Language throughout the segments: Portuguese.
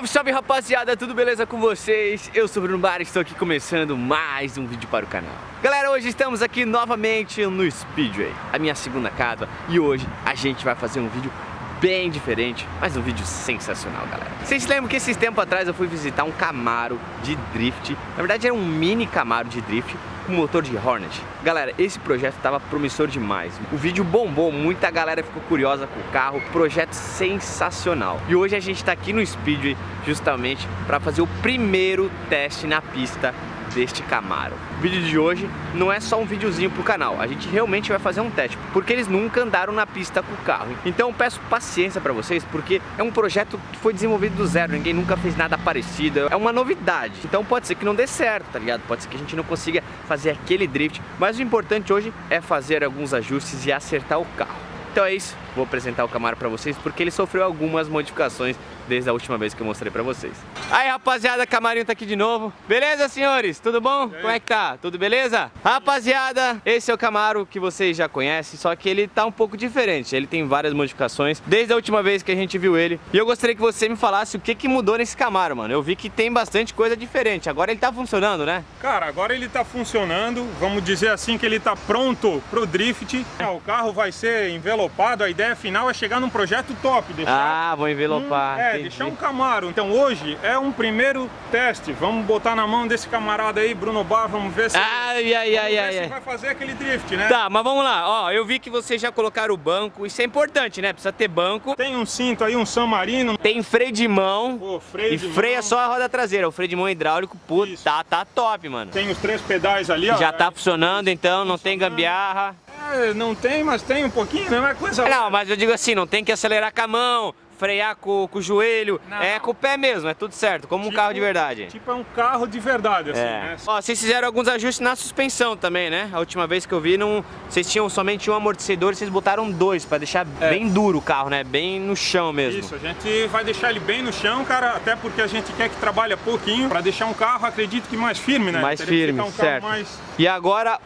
Salve, salve rapaziada, tudo beleza com vocês? Eu sou o Bruno Bar e estou aqui começando mais um vídeo para o canal Galera, hoje estamos aqui novamente no Speedway, a minha segunda casa E hoje a gente vai fazer um vídeo bem diferente, mas um vídeo sensacional, galera. Vocês lembram que esses tempos atrás eu fui visitar um Camaro de drift, na verdade era um mini Camaro de drift com motor de Hornet. Galera, esse projeto estava promissor demais. O vídeo bombou, muita galera ficou curiosa com o carro, projeto sensacional. E hoje a gente está aqui no Speedway justamente para fazer o primeiro teste na pista deste Camaro. O vídeo de hoje não é só um videozinho pro canal, a gente realmente vai fazer um teste, porque eles nunca andaram na pista com o carro. Então peço paciência para vocês, porque é um projeto que foi desenvolvido do zero, ninguém nunca fez nada parecido, é uma novidade. Então pode ser que não dê certo, tá ligado? Pode ser que a gente não consiga fazer aquele drift, mas o importante hoje é fazer alguns ajustes e acertar o carro. Então é isso, vou apresentar o Camaro para vocês porque ele sofreu algumas modificações desde a última vez que eu mostrei pra vocês. Aí rapaziada, Camarinho tá aqui de novo. Beleza senhores? Tudo bom? Como é que tá? Tudo beleza? Rapaziada, esse é o Camaro que vocês já conhecem, só que ele tá um pouco diferente. Ele tem várias modificações desde a última vez que a gente viu ele. E eu gostaria que você me falasse o que que mudou nesse Camaro, mano. Eu vi que tem bastante coisa diferente. Agora ele tá funcionando, né? Cara, agora ele tá funcionando. Vamos dizer assim que ele tá pronto pro drift. O carro vai ser envelopado. A ideia final é chegar num projeto top. Deixar ah, vou envelopar. Um, é, Entendi. deixar um Camaro. Então hoje é um primeiro teste. Vamos botar na mão desse camarada aí, Bruno Bar, vamos ver se, ai, ai, ai, ai, ai. vai fazer aquele drift, né? Tá, mas vamos lá. Ó, eu vi que vocês já colocaram o banco. Isso é importante, né? Precisa ter banco. Tem um cinto aí, um San Marino. Tem freio de mão. Pô, freio e de freia mão. só a roda traseira. O freio de mão hidráulico, puta, tá, tá top, mano. Tem os três pedais ali, ó. Já tá funcionando, então, não tem gambiarra. É, não tem, mas tem um pouquinho, não é coisa... Não, mas eu digo assim, não tem que acelerar com a mão, frear com, com o joelho, não. é com o pé mesmo, é tudo certo, como tipo, um carro de verdade. Tipo é um carro de verdade, assim, é. né? Ó, vocês fizeram alguns ajustes na suspensão também, né? A última vez que eu vi, não, vocês tinham somente um amortecedor, vocês botaram dois, pra deixar é. bem duro o carro, né? Bem no chão mesmo. Isso, a gente vai deixar ele bem no chão, cara, até porque a gente quer que trabalhe pouquinho, pra deixar um carro, acredito que mais firme, né? Mais Teria firme, um certo. Mais... E agora,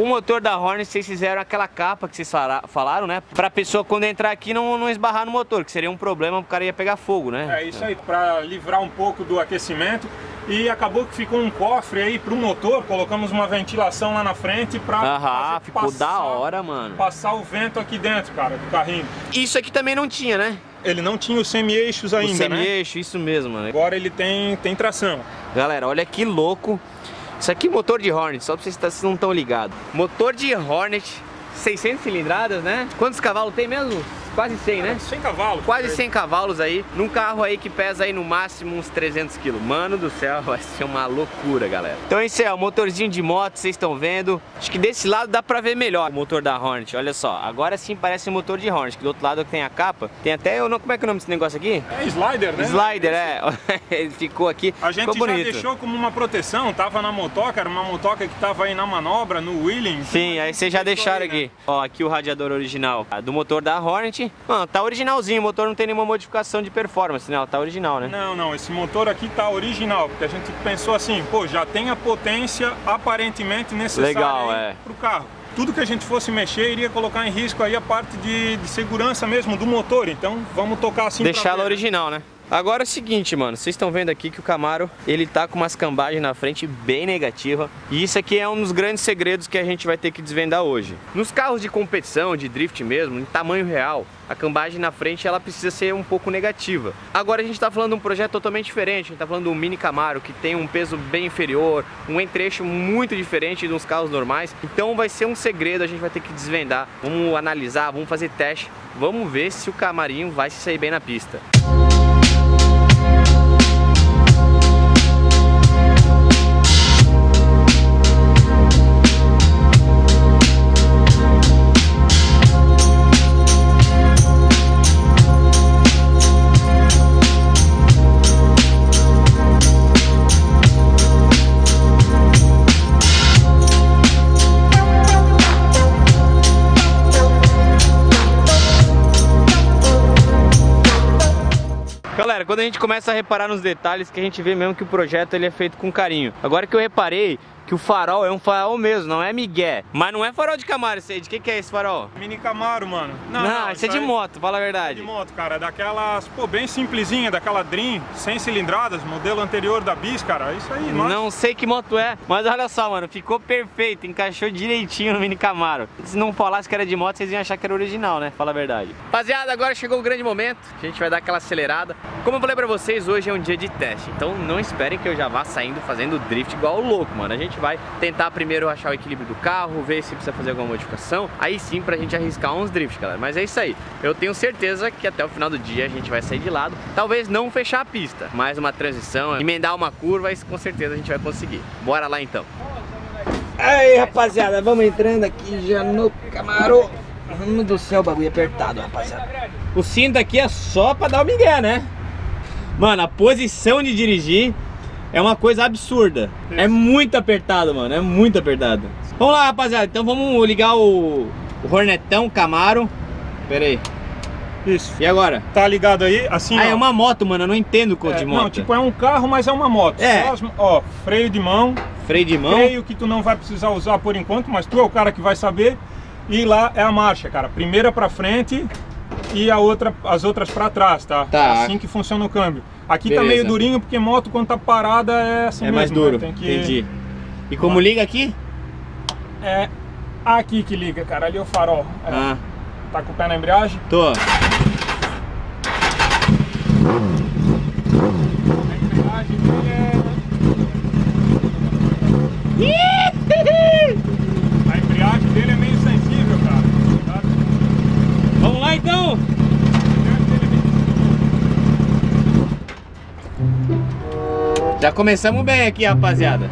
o motor da Hornet, vocês fizeram aquela capa que vocês falaram, né? Pra pessoa quando entrar aqui não, não esbarrar no motor, que seria um problema, o cara ia pegar fogo, né? É isso aí, pra livrar um pouco do aquecimento. E acabou que ficou um cofre aí pro motor, colocamos uma ventilação lá na frente pra Aham, ficou passar, da hora, mano. Passar o vento aqui dentro, cara, do carrinho. Isso aqui também não tinha, né? Ele não tinha os semi-eixos ainda, o semi né? semi-eixo, isso mesmo, mano. Agora ele tem, tem tração. Galera, olha que louco. Isso aqui é motor de Hornet, só pra vocês que não estão ligados. Motor de Hornet, 600 cilindradas, né? Quantos cavalos tem mesmo? Quase 100, né? 100 cavalos. Quase 100 cavalos aí, num carro aí que pesa aí no máximo uns 300 quilos. Mano do céu, vai ser uma loucura, galera. Então esse é o motorzinho de moto, vocês estão vendo. Acho que desse lado dá pra ver melhor o motor da Hornet, olha só. Agora sim parece um motor de Hornet, que do outro lado tem a capa. Tem até, eu não, como é que é o nome desse negócio aqui? É slider, né? Slider, é. Ele ficou aqui, A gente já deixou como uma proteção, tava na motoca, era uma motoca que tava aí na manobra, no wheeling. Sim, aí vocês já deixaram aí, aqui. Né? Ó, aqui o radiador original do motor da Hornet. Mano, tá original originalzinho, o motor não tem nenhuma modificação de performance, né? Ela tá original, né? Não, não, esse motor aqui tá original, porque a gente pensou assim, pô, já tem a potência aparentemente necessária Legal, é. pro carro tudo que a gente fosse mexer iria colocar em risco aí a parte de, de segurança mesmo do motor, então vamos tocar assim Deixá-la original, né? Agora é o seguinte, mano, vocês estão vendo aqui que o Camaro, ele tá com umas cambagens na frente bem negativa. E isso aqui é um dos grandes segredos que a gente vai ter que desvendar hoje. Nos carros de competição, de drift mesmo, em tamanho real, a cambagem na frente ela precisa ser um pouco negativa. Agora a gente está falando de um projeto totalmente diferente, a gente está falando de um mini Camaro que tem um peso bem inferior, um entrecho muito diferente dos carros normais. Então vai ser um segredo, a gente vai ter que desvendar. Vamos analisar, vamos fazer teste, vamos ver se o Camarinho vai se sair bem na pista. Quando a gente começa a reparar nos detalhes que a gente vê mesmo que o projeto ele é feito com carinho. Agora que eu reparei que o farol é um farol mesmo, não é migué. Mas não é farol de Camaro esse aí. De que, que é esse farol? Mini Camaro, mano. Não, não esse é de aí... moto, fala a verdade. É de moto, cara. Daquelas, pô, bem simplesinha, daquela Dream, sem cilindradas, modelo anterior da Bis, cara. Isso aí, mano. Não sei que moto é, mas olha só, mano. Ficou perfeito, encaixou direitinho no Mini Camaro. Se não falasse que era de moto, vocês iam achar que era original, né? Fala a verdade. Rapaziada, agora chegou o grande momento. A gente vai dar aquela acelerada. Como eu falei pra vocês, hoje é um dia de teste. Então não esperem que eu já vá saindo fazendo drift igual o louco, mano. A gente vai tentar primeiro achar o equilíbrio do carro, ver se precisa fazer alguma modificação. Aí sim pra gente arriscar uns drifts, galera. Mas é isso aí. Eu tenho certeza que até o final do dia a gente vai sair de lado. Talvez não fechar a pista, mas uma transição, emendar uma curva, isso com certeza a gente vai conseguir. Bora lá então. Aí, rapaziada, vamos entrando aqui já no Camaro. Mano do céu, o bagulho é apertado, rapaziada. O cinto aqui é só pra dar o migué, né? Mano, a posição de dirigir é uma coisa absurda. É muito apertado, mano. É muito apertado. Vamos lá, rapaziada. Então vamos ligar o, o Hornetão Camaro. Pera aí. Isso. E agora? Tá ligado aí? Assim, ah, ó. é uma moto, mano. Eu não entendo o é, de moto. Não, tipo, é um carro, mas é uma moto. É. As, ó, freio de mão. Freio de mão? Freio que tu não vai precisar usar por enquanto, mas tu é o cara que vai saber. E lá é a marcha, cara. Primeira pra frente e a outra, as outras pra trás, tá? Tá. É assim que funciona o câmbio. Aqui Beleza. tá meio durinho porque moto quando tá parada é assim é mesmo. Mais duro, né? que... entendi. E como liga aqui? É aqui que liga, cara, ali é o farol. É. Ah. Tá com o pé na embreagem? Tô. A embreagem dele é... A embreagem dele é meio sensível, cara. Vamos lá então? Já começamos bem aqui, rapaziada.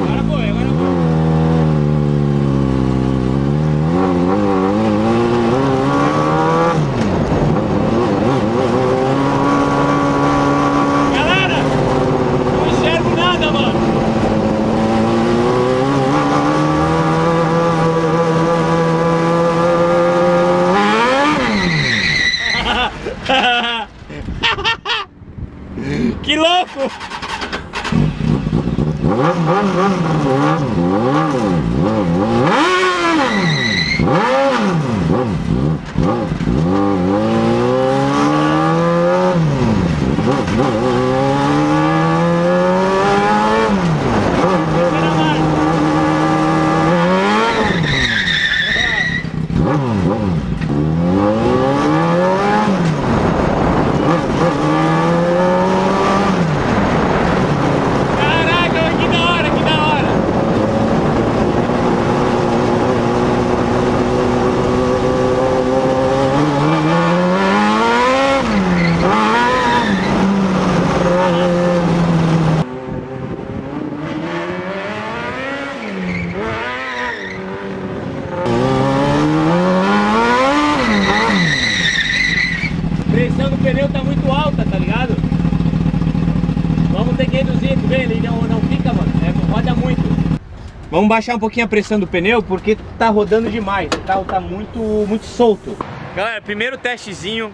Agora foi, agora foi. Galera, não enxergo nada, mano. que louco! Vamos baixar um pouquinho a pressão do pneu porque tá rodando demais, o carro tá muito, muito solto. Galera, primeiro testezinho,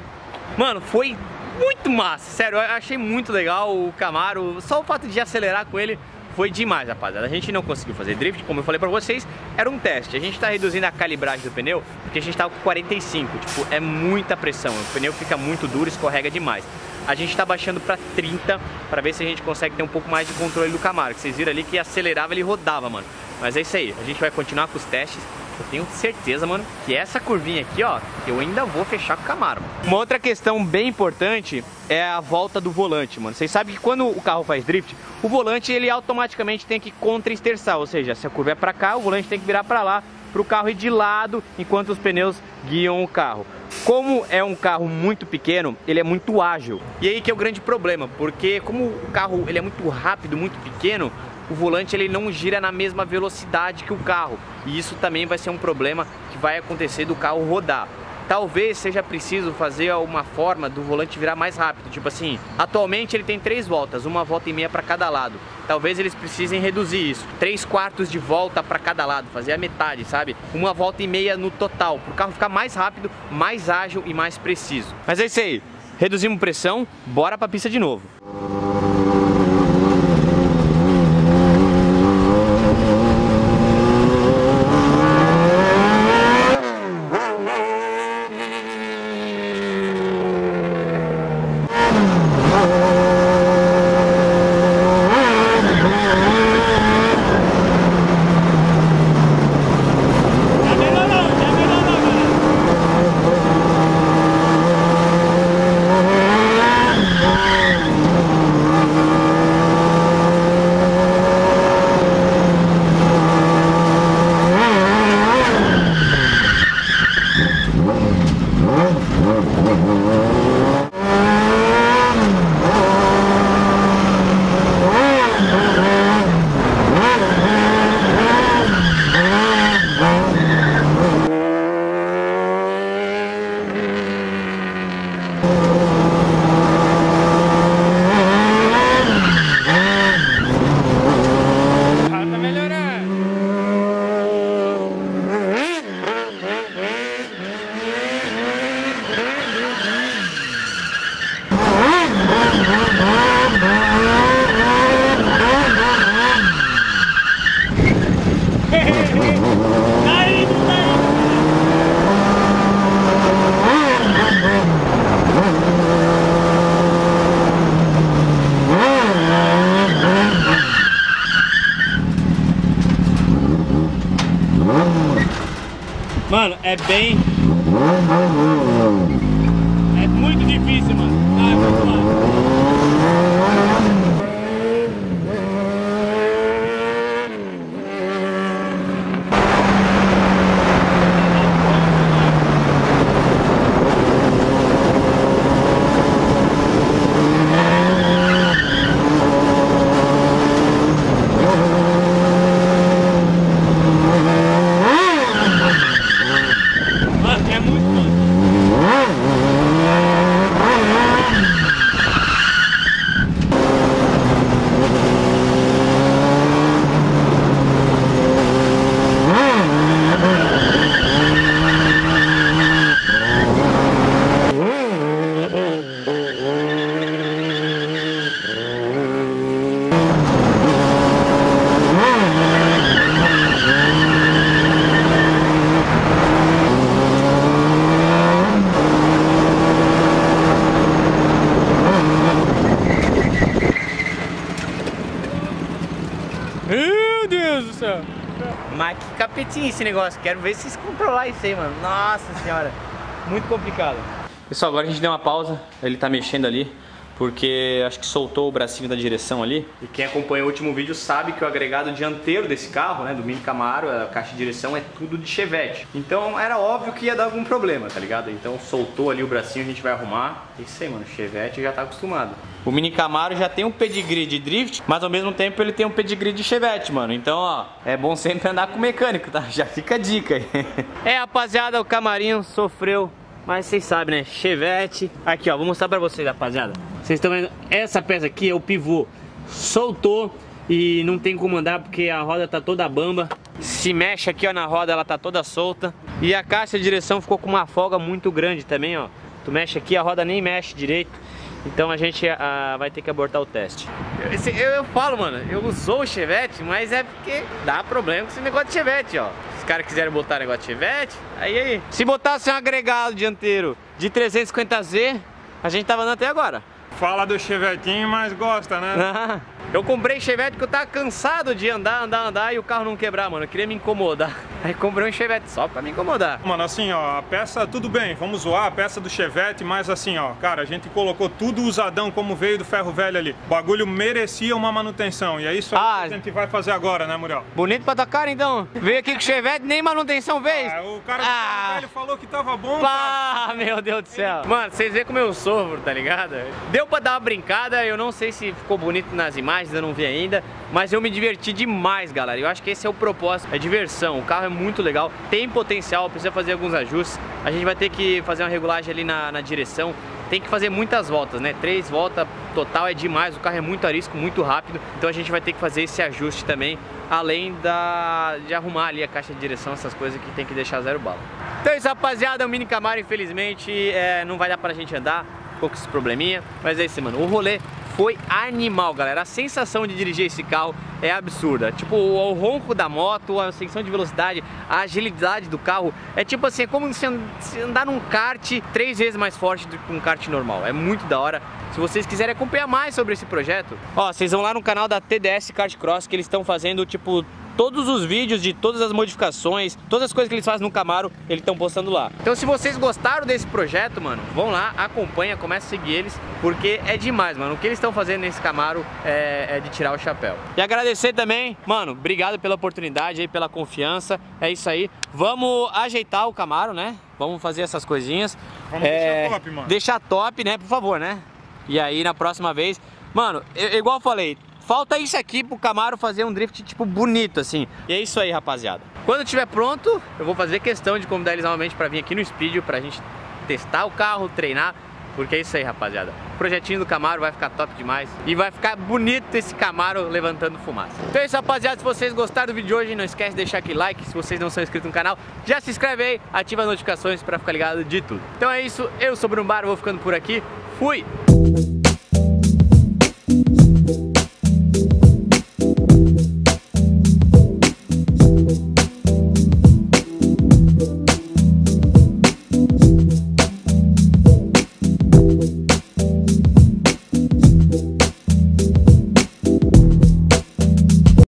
mano, foi muito massa, sério, eu achei muito legal o Camaro, só o fato de acelerar com ele foi demais, rapaziada. A gente não conseguiu fazer drift, como eu falei pra vocês, era um teste. A gente tá reduzindo a calibragem do pneu, porque a gente tá com 45, tipo, é muita pressão. O pneu fica muito duro, escorrega demais. A gente tá baixando pra 30, pra ver se a gente consegue ter um pouco mais de controle do Camaro. Que vocês viram ali que acelerava, ele rodava, mano. Mas é isso aí, a gente vai continuar com os testes. Eu tenho certeza, mano, que essa curvinha aqui, ó, eu ainda vou fechar com o Camaro. Mano. Uma outra questão bem importante é a volta do volante, mano. Vocês sabem que quando o carro faz drift, o volante ele automaticamente tem que contra-esterçar, ou seja, se a curva é pra cá, o volante tem que virar pra lá para o carro ir de lado enquanto os pneus guiam o carro. Como é um carro muito pequeno, ele é muito ágil. E aí que é o grande problema, porque como o carro ele é muito rápido, muito pequeno, o volante ele não gira na mesma velocidade que o carro. E isso também vai ser um problema que vai acontecer do carro rodar. talvez seja preciso fazer uma forma do volante virar mais rápido. Tipo assim, atualmente ele tem três voltas, uma volta e meia para cada lado. Talvez eles precisem reduzir isso, três quartos de volta para cada lado, fazer a metade, sabe? Uma volta e meia no total, para o carro ficar mais rápido, mais ágil e mais preciso. Mas é isso aí, reduzimos pressão, bora para a pista de novo. É bem. É muito difícil, mano. Ai, vamos lá. Mano, é muito bom. Meu Deus do céu. Mas esse negócio. Quero ver se controlar isso aí, mano. Nossa senhora. Muito complicado. Pessoal, agora a gente deu uma pausa. Ele tá mexendo ali. Porque acho que soltou o bracinho da direção ali. E quem acompanha o último vídeo sabe que o agregado dianteiro desse carro, né, do Mini Camaro, a caixa de direção é tudo de Chevette. Então era óbvio que ia dar algum problema, tá ligado? Então soltou ali o bracinho, a gente vai arrumar. Isso aí, mano, Chevette já tá acostumado. O Mini Camaro já tem um pedigree de drift, mas ao mesmo tempo ele tem um pedigree de Chevette, mano. Então, ó, é bom sempre andar com o mecânico, tá? Já fica a dica aí. É, rapaziada, o Camarinho sofreu mas vocês sabem, né? Chevette. Aqui, ó, vou mostrar pra vocês, rapaziada. Vocês estão vendo? Essa peça aqui é o pivô. Soltou e não tem como andar porque a roda tá toda bamba. Se mexe aqui, ó, na roda, ela tá toda solta. E a caixa de direção ficou com uma folga muito grande também, ó. Tu mexe aqui, a roda nem mexe direito. Então a gente ah, vai ter que abortar o teste. Esse- eu, eu falo, mano, eu usou o Chevette, mas é porque dá problema com esse negócio de Chevette, ó. Se os caras quiserem botar negócio de Chevette, aí aí. Se botasse um agregado dianteiro de 350Z, a gente tava andando até agora. Fala do Chevetinho, mas gosta, né? Eu comprei Chevette porque eu tava cansado de andar, andar, andar e o carro não quebrar, mano. Eu queria me incomodar. Aí comprei um Chevette só pra me incomodar. Mano, assim, ó, a peça, tudo bem, vamos zoar a peça do Chevette, mas assim, ó, cara, a gente colocou tudo usadão como veio do ferro velho ali. O bagulho merecia uma manutenção, e é isso Ah. que a gente vai fazer agora, né, Muriel? Bonito pra tua cara então. Veio aqui com Chevette, nem manutenção fez. Ah, o cara do Ah. ferro velho falou que tava bom, cara. Pá, meu Deus do céu. Mano, vocês veem como eu sofro, tá ligado? Deu pra dar uma brincada, eu não sei se ficou bonito nas imagens, eu não vi ainda. mas eu me diverti demais, galera. Eu acho que esse é o propósito, é diversão. O carro é muito legal, tem potencial, precisa fazer alguns ajustes. A gente vai ter que fazer uma regulagem ali na, na direção, tem que fazer muitas voltas, né? Três voltas total é demais, o carro é muito arisco, muito rápido, então a gente vai ter que fazer esse ajuste também, além da, de arrumar ali a caixa de direção, essas coisas que tem que deixar zero bala. Então é isso, rapaziada, o Mini Camaro, infelizmente, é, não vai dar pra gente andar, poucos probleminha, mas é isso, mano. O rolê foi animal, galera. A sensação de dirigir esse carro é absurda. Tipo, o, ronco da moto, a sensação de velocidade, a agilidade do carro. É tipo assim, é como se andar num kart três vezes mais forte do que um kart normal. É muito da hora. Se vocês quiserem acompanhar mais sobre esse projeto, ó, vocês vão lá no canal da TDS Kart Cross que eles estão fazendo, tipo, todos os vídeos de todas as modificações, todas as coisas que eles fazem no Camaro, eles estão postando lá. Então se vocês gostaram desse projeto, mano, vão lá, acompanha, começa a seguir eles, porque é demais, mano. O que eles estão fazendo nesse Camaro é, é, de tirar o chapéu. E agradecer também, mano, obrigado pela oportunidade aí, pela confiança. É isso aí. Vamos ajeitar o Camaro, né? Vamos fazer essas coisinhas. Vamos é, deixar top, mano. Deixar top, né? Por favor, né? E aí na próxima vez, mano, eu, igual eu falei, Falta isso aqui pro Camaro fazer um drift, tipo, bonito, assim. E é isso aí, rapaziada. Quando estiver pronto, eu vou fazer questão de convidar eles novamente pra vir aqui no Speed, pra gente testar o carro, treinar. Porque é isso aí, rapaziada. O projetinho do Camaro vai ficar top demais. E vai ficar bonito esse Camaro levantando fumaça. Então é isso, rapaziada. Se vocês gostaram do vídeo de hoje, não esquece de deixar aquele like. Se vocês não são inscritos no canal, já se inscreve aí, ativa as notificações pra ficar ligado de tudo. Então é isso. Eu sou o Bruno vou ficando por aqui. Fui!